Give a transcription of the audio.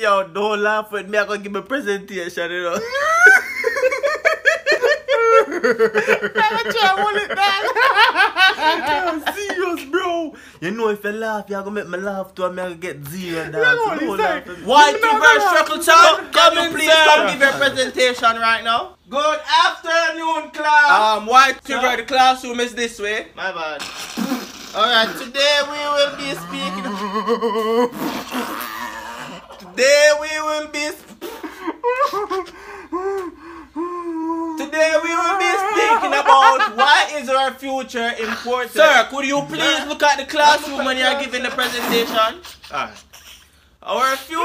Yo, don't laugh with me. I'm gonna give a presentation, you know. I'm trying to hold it down. Yo, serious, bro. You know, if you laugh, you're gonna make me laugh too, me gonna get zero, know So what don't he's laugh saying. at me. White No, no, River no. Struckleton, can you in, please come give your presentation right now? Good afternoon, class. Um, White River, the classroom is this way. My bad. Alright, today we will be speaking. Today we will be. Today we will be speaking about why is our future important. Sir, could you please look at the classroom when you're giving the presentation? Alright. Our future